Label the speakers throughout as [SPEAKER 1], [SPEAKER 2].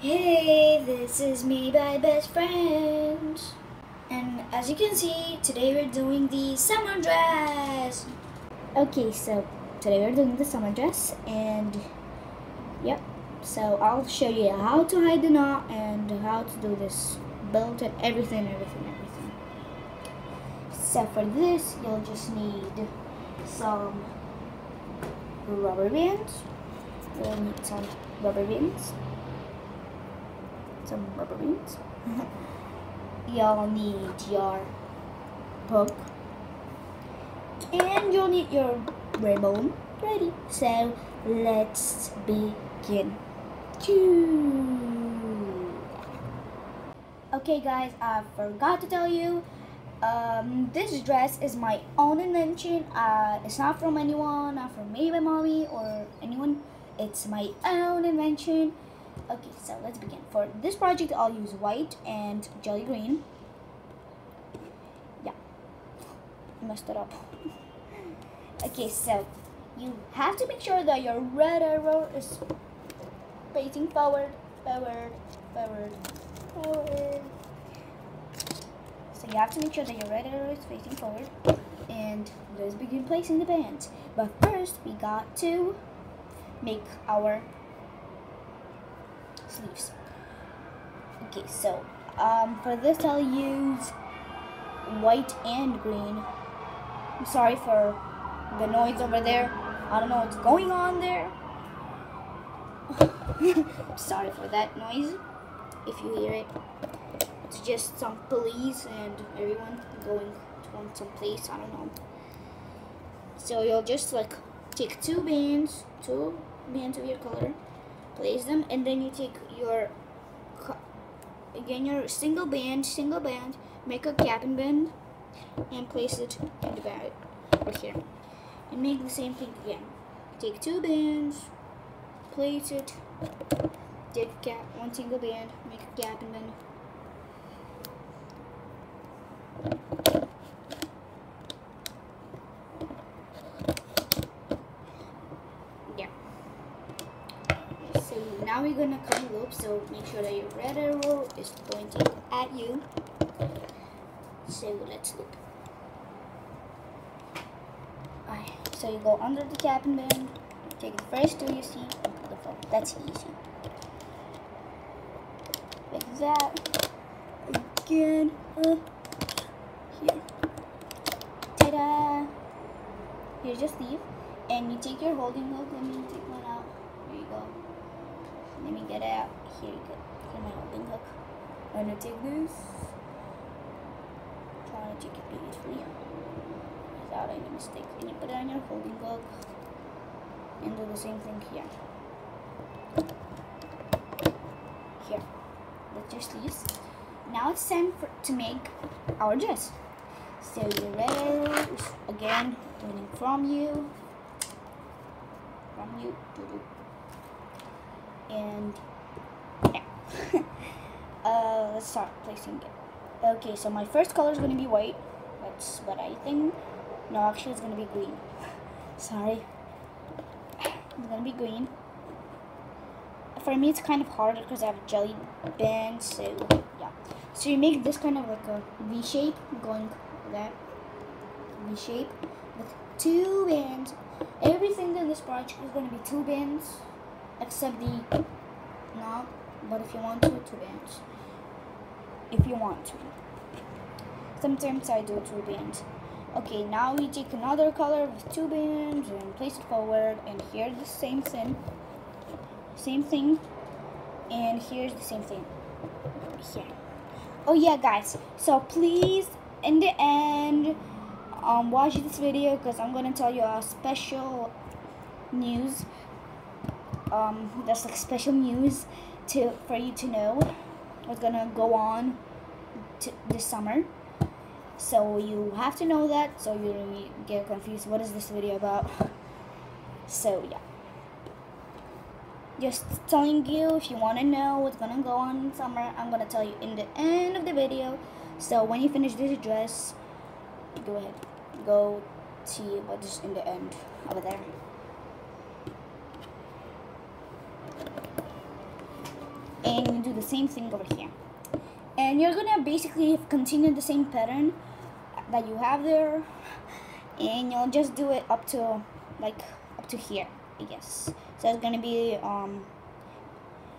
[SPEAKER 1] Hey, this is me, my best friend. And as you can see, today we're doing the summer dress. Okay, so today we're doing the summer dress, and yep. So I'll show you how to hide the knot and how to do this belt and everything, everything, everything. So for this, you'll just need some rubber bands. You'll need some rubber bands some rubber bands. Y'all need your hook. And you'll need your ribbon ready. So let's begin. Okay guys, I forgot to tell you, um, this dress is my own invention. Uh, it's not from anyone, not from me, my mommy, or anyone. It's my own invention. Okay, so let's begin. For this project, I'll use white and jelly green. Yeah, messed it up. okay, so you have to make sure that your red arrow is facing forward, forward, forward, forward. So you have to make sure that your red arrow is facing forward. And let's begin placing the bands. But first, we got to make our sleeves. Okay, so um, for this I'll use white and green. I'm sorry for the noise over there. I don't know what's going on there. sorry for that noise, if you hear it. It's just some police and everyone going to some place, I don't know. So you'll just like take two bands, two bands of your color, place them and then you take your again your single band single band make a cap and bend and place it in the bag right here. And make the same thing again. Take two bands place it take cap one single band make a cap and bend now we're gonna come loop so make sure that your red arrow is pointing at you. So let's loop Alright, so you go under the cap and bend take the first two you see and pull the phone that's easy. Like that. Again uh, here. Ta-da! Here's your sleeve and you take your holding hook let me take one out there you go let me get out. Here you go. Get my holding hook. I'm gonna take this. Try to take it beautifully. Without any mistake. And you put it on your holding hook. And do the same thing here. Here. With your sleeves. Now it's time for, to make our dress. So red arrows, again, pointing from you. From you. Doo -doo and yeah. uh, let's start placing it. Okay, so my first color is going to be white. That's what I think. No, actually it's going to be green. Sorry. It's going to be green. For me, it's kind of harder because I have a jelly band, so yeah. So you make this kind of like a V shape, going like that. V shape with two bands. Everything in this project is going to be two bands except the knob but if you want to two bands. If you want to. Sometimes I do two bands. Okay now we take another color with two bands and place it forward and here's the same thing. Same thing. And here's the same thing. Here. Oh yeah guys. So please in the end um, watch this video because I'm gonna tell you a special news um, there's like special news to for you to know what's gonna go on this summer. So you have to know that so you don't get confused. What is this video about? So yeah. Just telling you if you want to know what's gonna go on in summer, I'm gonna tell you in the end of the video. So when you finish this dress, go ahead, go see what is in the end over there. And you do the same thing over here. And you're gonna basically continue the same pattern that you have there and you'll just do it up to like up to here I guess. So it's gonna be um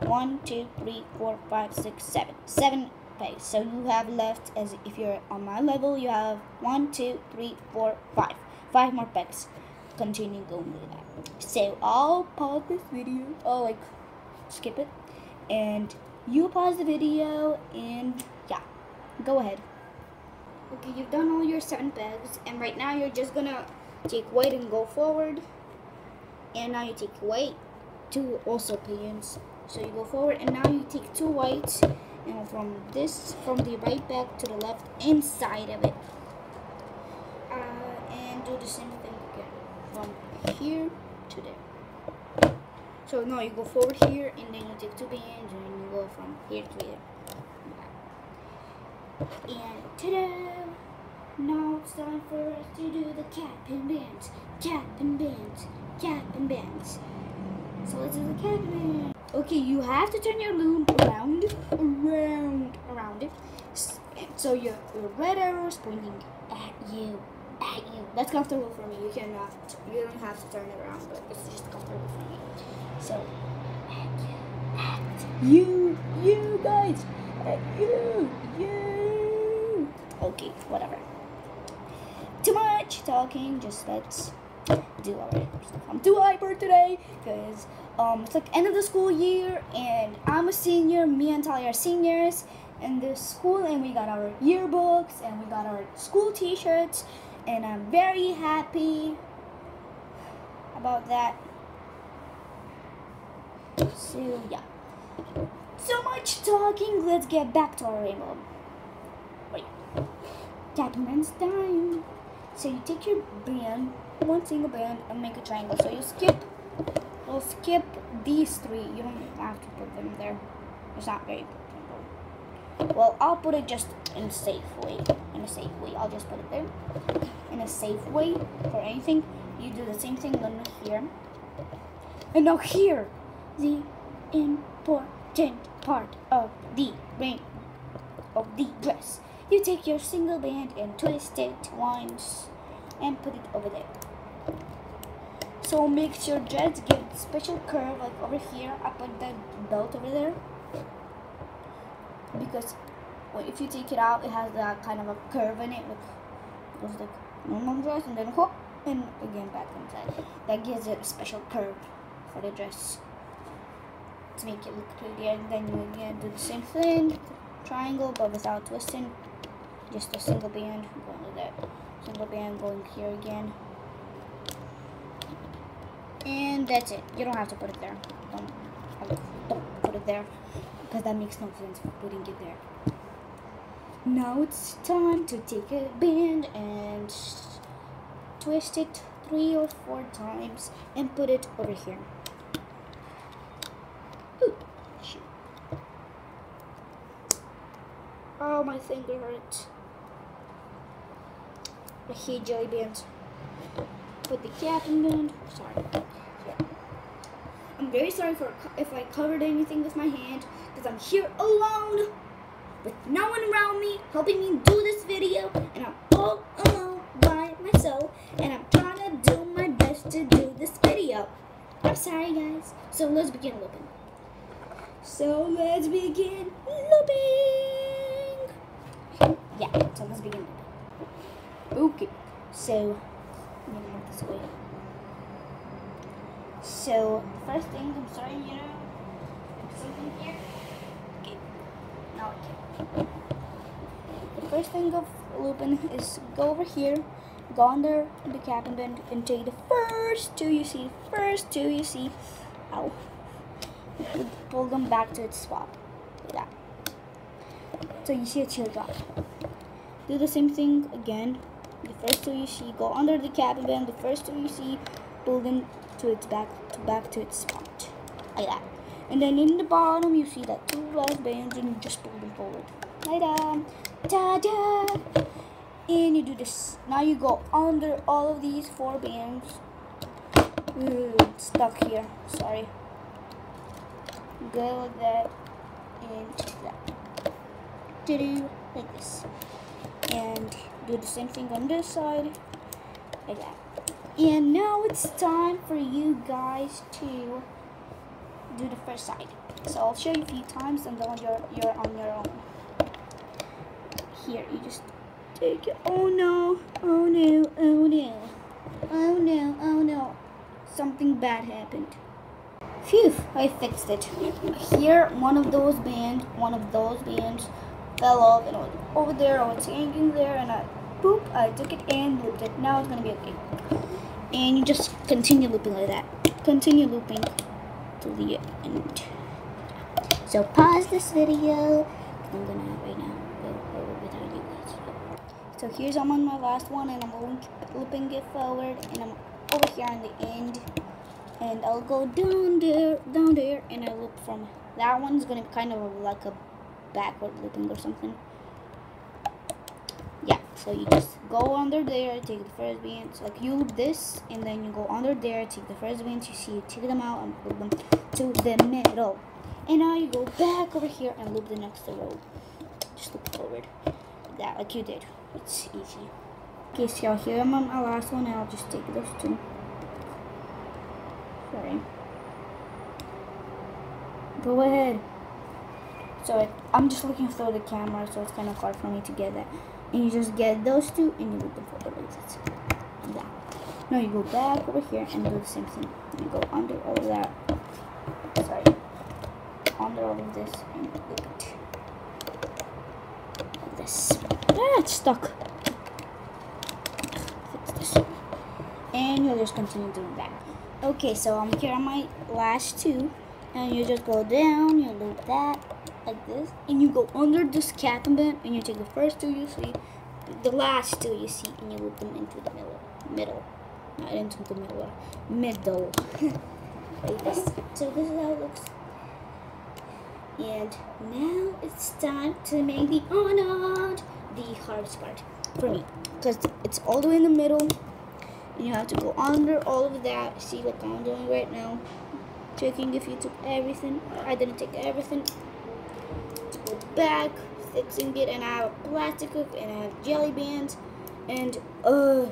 [SPEAKER 1] one two three four five six seven seven pegs so you have left as if you're on my level you have one two three four five. Five more pegs continue going with that. So I'll pause this video. Oh like skip it and you pause the video and yeah go ahead. Okay you've done all your seven pegs and right now you're just gonna take weight and go forward. And now you take weight two also pins so you go forward and now you take two whites and from this from the right back to the left inside of it. Uh, and do the same thing again. From here to there so now you go forward here and then you take two bands and you go from here to here and ta-da now it's time for us to do the cap and bands cap and bands cap and bands so let's do the cap and bands Okay, you have to turn your loom around, around, around it. So your, your red arrow is pointing at you, at you. That's comfortable for me. You cannot, you don't have to turn it around, but it's just comfortable for me. So, you, you guys, you, you. Okay, whatever. Too much talking, just let's do our stuff. I'm too hyper today because um, it's like end of the school year and I'm a senior, me and Talia are seniors in this school and we got our yearbooks and we got our school t-shirts and I'm very happy about that. So yeah. So much talking, let's get back to our rainbow. Wait. Catman's time. So you take your band one single band and make a triangle. So you skip, you'll skip these three. You don't have to put them there. It's not very important. Well, I'll put it just in a safe way. In a safe way. I'll just put it there. In a safe way for anything. You do the same thing on here. And now here, the important part of the ring of the dress. You take your single band and twist it once and put it over there. So make your dreads give special curve like over here. I put the belt over there because well, if you take it out, it has that kind of a curve in it. Look, it goes like normal dress and then hop and again back inside. That gives it a special curve for the dress to make it look pretty. And then you again do the same thing, triangle but without twisting. Just a single band going to that single band going here again. And that's it. You don't have to put it there. Don't, don't put it there. Because that makes no sense for putting it there. Now it's time to take a band and twist it three or four times and put it over here. Ooh, shoot. Oh, my finger hurts. I hate jelly bands. Put the cap in band. Sorry. I'm very sorry for if I covered anything with my hand because I'm here alone with no one around me helping me do this video and I'm all alone by myself and I'm trying to do my best to do this video. I'm sorry guys. So let's begin looping. So let's begin looping. Yeah, so let's begin. Okay, so I'm gonna move this way. So, first thing, I'm sorry, you know, something here. Okay, now okay. The first thing of looping is go over here, go under the cap and take the first two you see, first two you see, ow, pull them back to its spot. So you see a teardrop. Do the same thing again. The first two you see, go under the cap and bend, the first two you see, pull them to its back to back to its spot. Like that. And then in the bottom you see that two last bands and you just pull them forward. Like that. Da da and you do this. Now you go under all of these four bands. Ooh, stuck here. Sorry. Go like that. And that. Do do like this, and do the same thing on this side, like that. And now it's time for you guys to do the first side. So I'll show you a few times, and then you're you're on your own. Here, you just take it. Oh no! Oh no! Oh no! Oh no! Oh no! Something bad happened. Phew, I fixed it. Here, one of those bands, one of those bands fell off and it was over there, I was hanging there and I, boop, I took it and looped it. Now it's gonna be okay. And you just continue looping like that. Continue looping to the end. So pause this video. I'm gonna right now go over you guys. So here's I'm on my last one and I'm going to looping it forward and I'm over here on the end and I'll go down there, down there, and I loop from that one's gonna be kind of like a backward looping or something. Yeah, so you just go under there, take the first beans, like you this, and then you go under there, take the first beans, you see, you take them out and put them to the middle. And now you go back over here and loop the next row. Just loop forward. Like that, like you did. It's easy. Okay, so here I'm on my last one, and I'll just take those two. Sorry. Go ahead. So I'm just looking through the camera, so it's kind of hard for me to get that. And you just get those two, and you them forward like this. that. Now you go back over here and do the same thing. You go under all of that. Sorry. Under all of this and it. Like this. Ah, it's stuck. Fix this. And you'll just continue doing that. Okay, so I'm here on my last two, and you just go down, you loop that like this, and you go under this band, and you take the first two you see, the last two you see, and you loop them into the middle, middle, not into the middle, middle, like this. So this is how it looks. And now it's time to make the on the hardest part for me, because it's all the way in the middle you have to go under all of that. See what I'm doing right now? Checking if you took everything. I didn't take everything to go back fixing it and I have a plastic hook and I have jelly bands and uh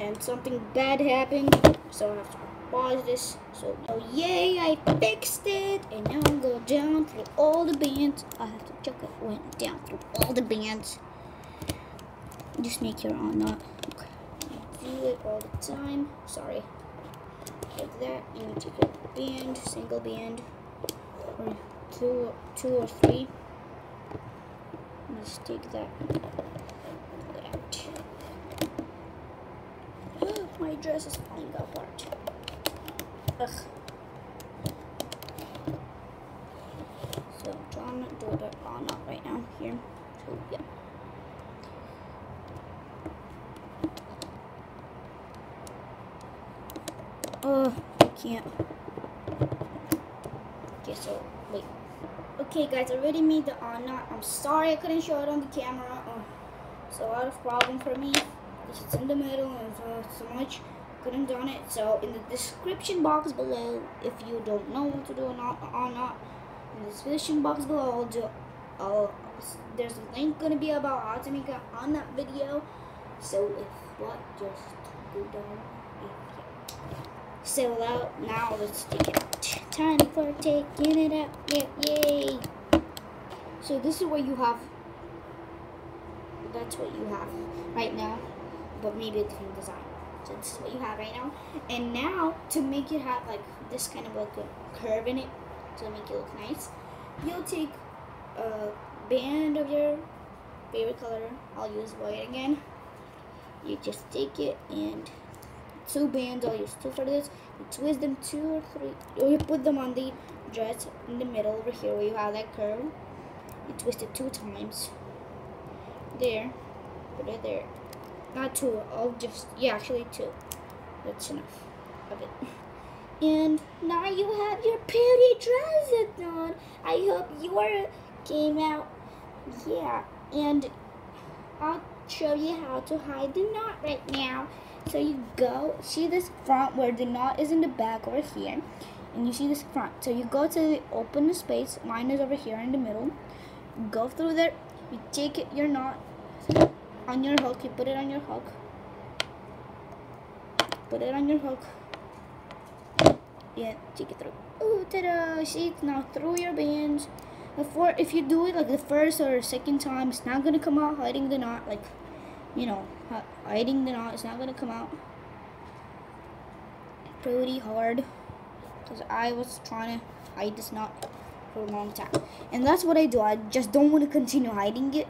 [SPEAKER 1] and something bad happened so I have to pause this so oh yay I fixed it and now I'm going down through all the bands I have to check it went down through all the bands just make your own knot. Okay. do it all the time. Sorry. Like that. And take a band, single band, or two, two or three. Let's take that. That. My dress is falling apart. Ugh. So to do it on up right now here. So yeah. Oh, I can't. Okay, so, wait. Okay, guys, I already made the on. I'm sorry I couldn't show it on the camera. Oh, it's a lot of problem for me. It's in the middle and uh, so much. Couldn't done it. So, in the description box below, if you don't know what to do on on knot, in the description box below, I'll do. I'll, there's a link gonna be about how to make an on knot video. So, if what, just go down. So out now let's take it. Time for taking it out. Yeah, yay. So this is what you have. That's what you have right now. But maybe a different design. So this is what you have right now. And now to make it have like this kind of like a curve in it to make it look nice, you'll take a band of your favorite color. I'll use white again. You just take it and two bands. I'll use two for this. You twist them two or three. Or you put them on the dress in the middle over here where you have that curve. You twist it two times. There. Put it there. Not two. I'll just, yeah, actually two. That's enough of it. And now you have your pretty dress on. I hope your came out. Yeah. And I'll show you how to hide the knot right now. So you go, see this front where the knot is in the back over here. and you see this front. So you go to the open space. Mine is over here in the middle. Go through there. You take it, your knot on your hook. You put it on your hook. Put it on your hook. Yeah, take it through. Ooh, ta-da! See, it's now through your bands. Before, if you do it like the first or second time, it's not gonna come out hiding the knot. Like, you know, hiding the knot. It's not gonna come out pretty hard because I was trying to hide this knot for a long time. And that's what I do. I just don't want to continue hiding it.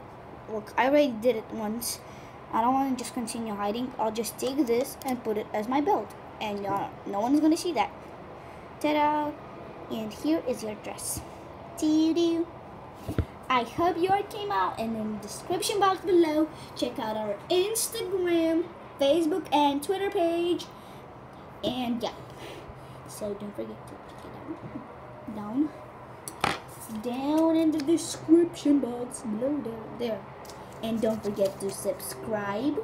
[SPEAKER 1] Look, I already did it once. I don't want to just continue hiding. I'll just take this and put it as my belt. And uh, no one's going to see that. Ta-da! And here is your dress. Doo-doo. I hope you all came out. And in the description box below, check out our Instagram, Facebook, and Twitter page. And yeah. So don't forget to check it out. Down. Down in the description box below down there. And don't forget to subscribe,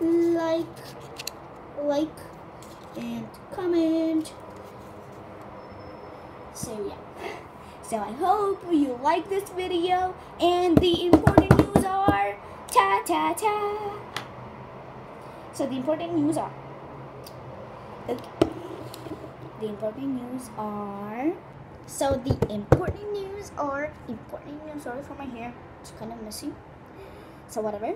[SPEAKER 1] like, like, and comment. So yeah. So I hope you like this video and the important news are ta ta ta. So the important news are okay. The important news are so the important news are important news sorry for my hair it's kind of messy. So whatever.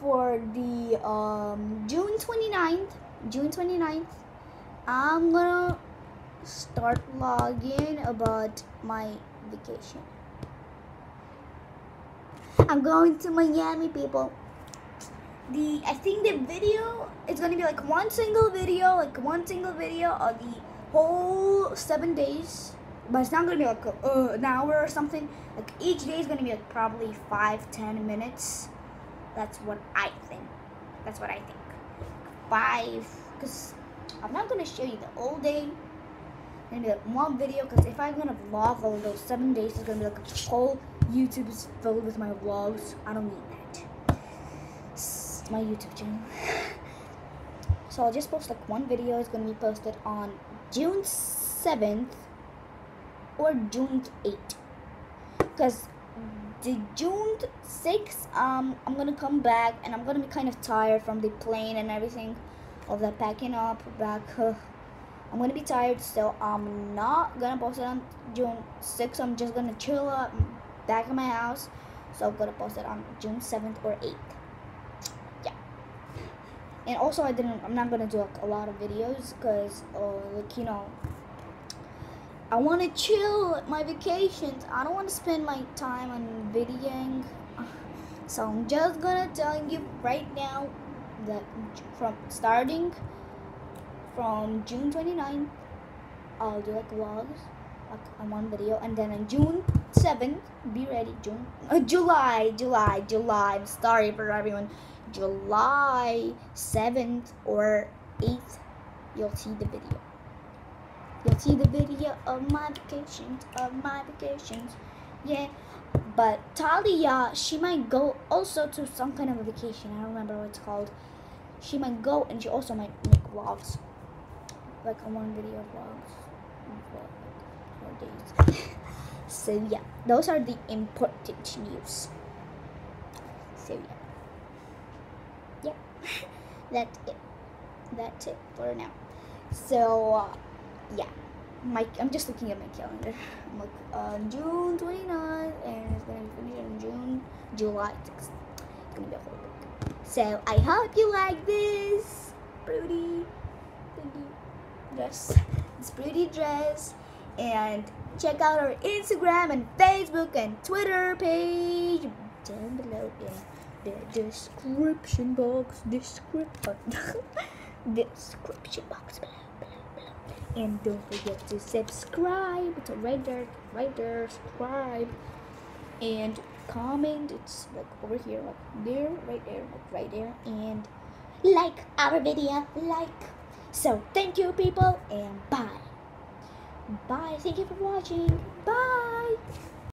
[SPEAKER 1] For the um june 29th june 29th i'm gonna start vlogging about my vacation i'm going to miami people the I think the video is gonna be like one single video, like one single video of the whole seven days. But it's not gonna be like uh, an hour or something. Like each day is gonna be like probably five, ten minutes. That's what I think. That's what I think. Five, because I'm not gonna show you the whole day. It's gonna be like one video, because if I'm gonna vlog all those seven days, it's gonna be like a whole YouTube is filled with my vlogs. I don't need that It's my YouTube channel. So I'll just post like one video. It's gonna be posted on June 7th or June 8th. Because the June 6th, um, I'm gonna come back and I'm gonna be kind of tired from the plane and everything of that packing up back. Uh, I'm gonna be tired, so I'm not gonna post it on June 6th. I'm just gonna chill up back in my house. So I'm gonna post it on June 7th or 8th Yeah. and also I didn't I'm not gonna do like a lot of videos because uh, like you know I want to chill my vacations I don't want to spend my time on videoing so I'm just gonna tell you right now that from starting from June 29th I'll do like vlogs like on one video and then on June 7th be ready June uh, July July July sorry for everyone July 7th or 8th, you'll see the video. You'll see the video of my vacations, of my vacations. Yeah, but Talia, she might go also to some kind of a vacation. I don't remember what it's called. She might go and she also might make vlogs. Like a one video vlogs. Four days. so yeah, those are the important news. So yeah that's it. That's it for now. So, uh, yeah. My, I'm just looking at my calendar. I'm like, uh, June 29th, and it's to be finished in June, July 6th. It's to be a whole week. So, I hope you like this pretty, pretty dress. This pretty dress. And check out our Instagram and Facebook and Twitter page down below. in the description box, description, description box below. And don't forget to subscribe. Right there, right there. Subscribe and comment. It's like over here, like there, right there, like right there, and like our video, like. So thank you, people, and bye. Bye. Thank you for watching. Bye.